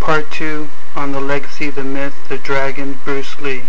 Part 2 on the legacy, the myth, the dragon, Bruce Lee.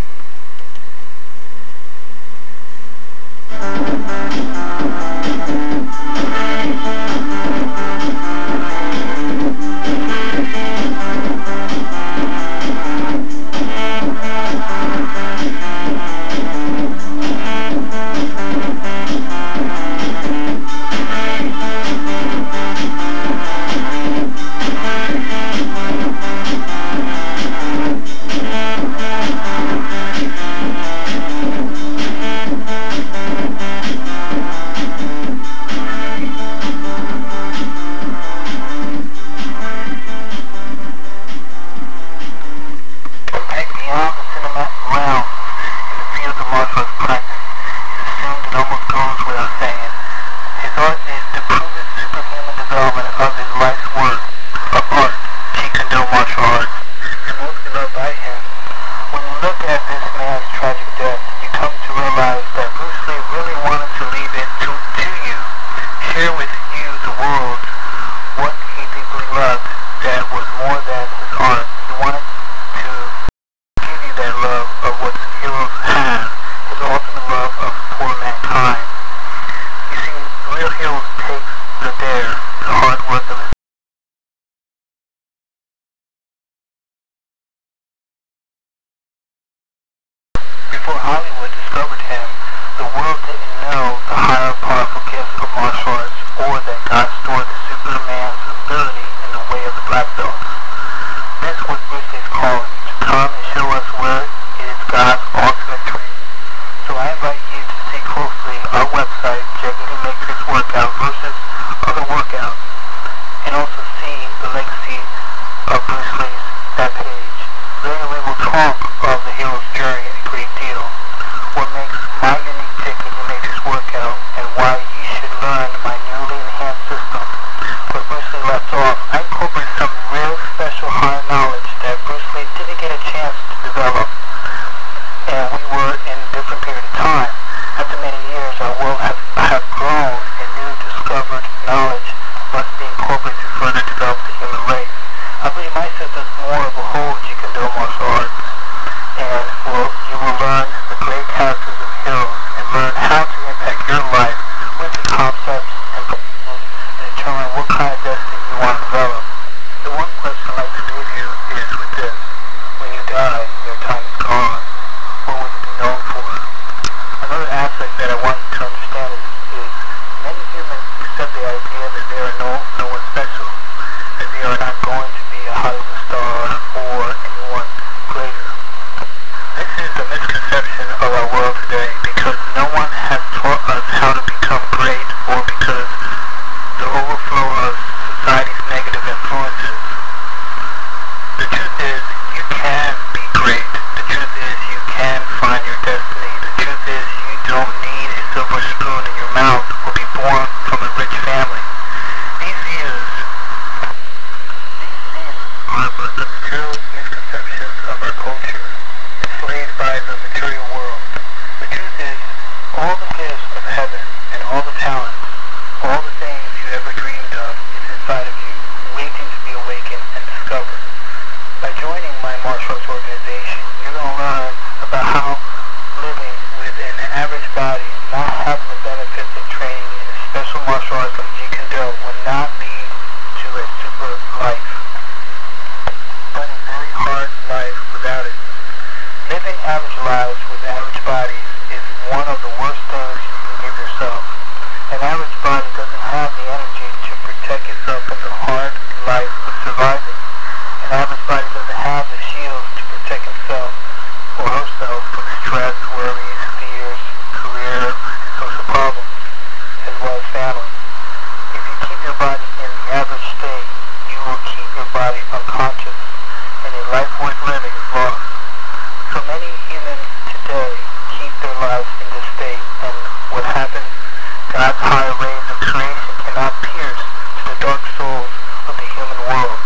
God's higher rays of creation cannot pierce to the dark souls of the human world.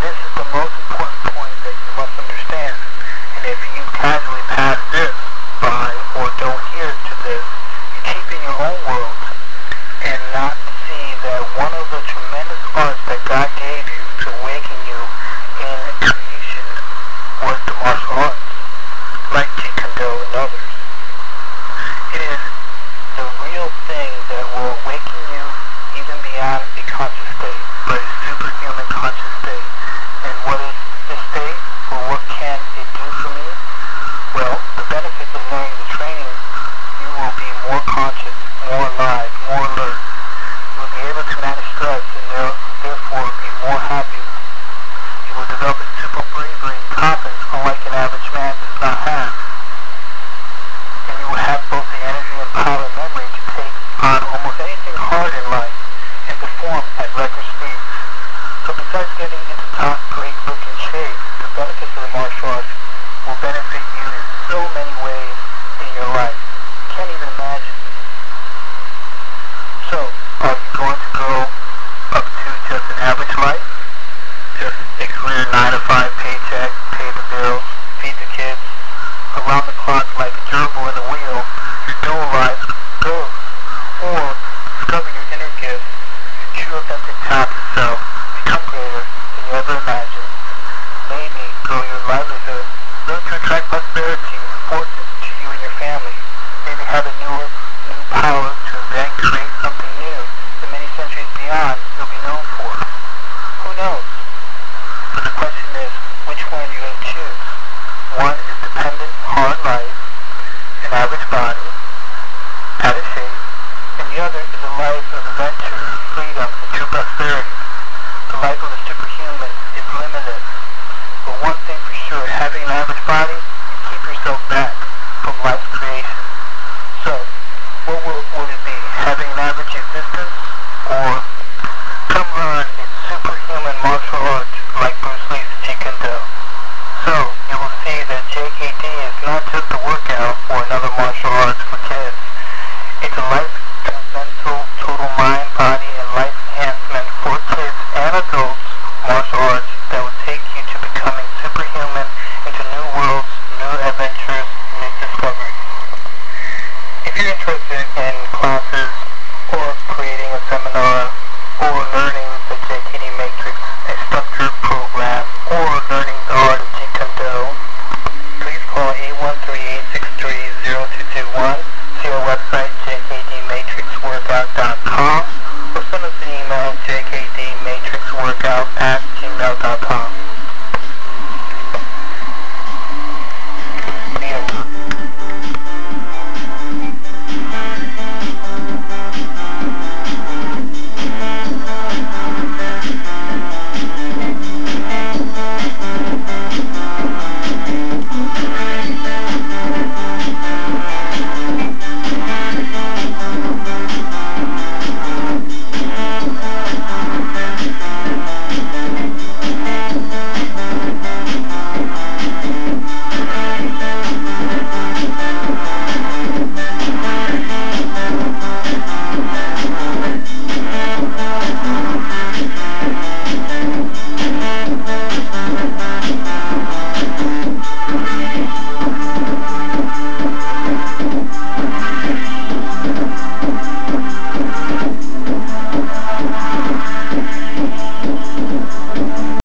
This is the most important point that you must understand, and if you casually pass this by or don't hear to this, you keep in your own world and not see that one of the tremendous arts that God gave you that But American